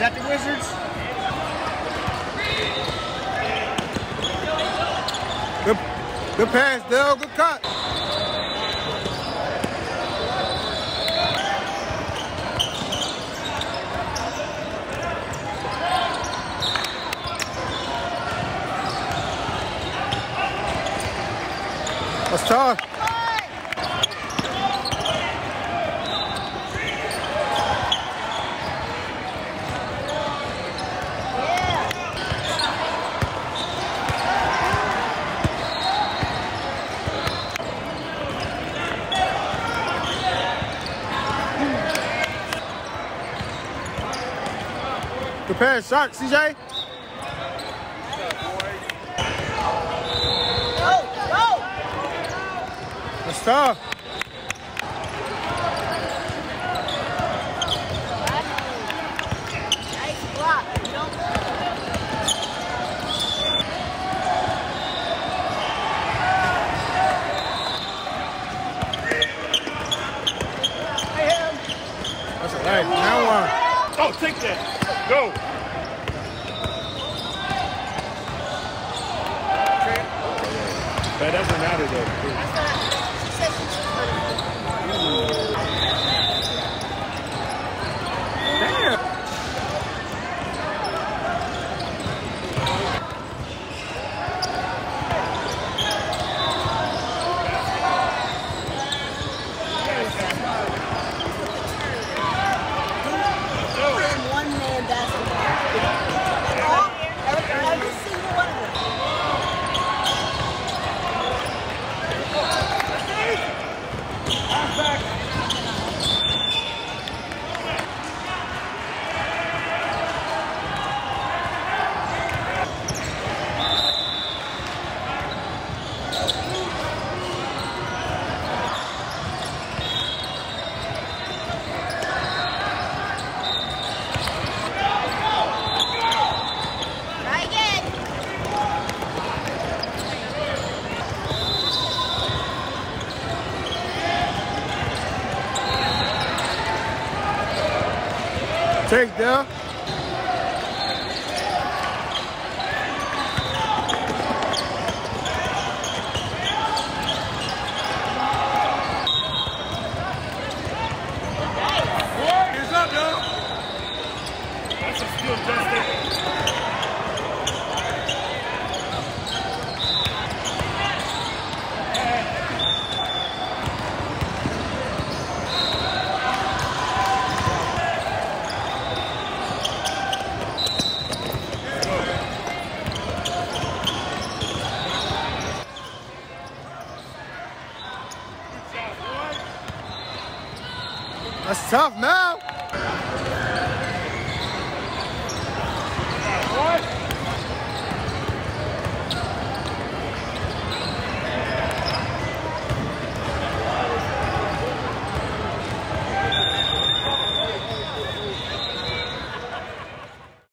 got the Wizards. Good, good pass, Dale. Good cut. That's tough. Good pass, shot, CJ. That's a nice. Now one. Oh, take that. Go. That doesn't matter though. Take Dale. That's tough now.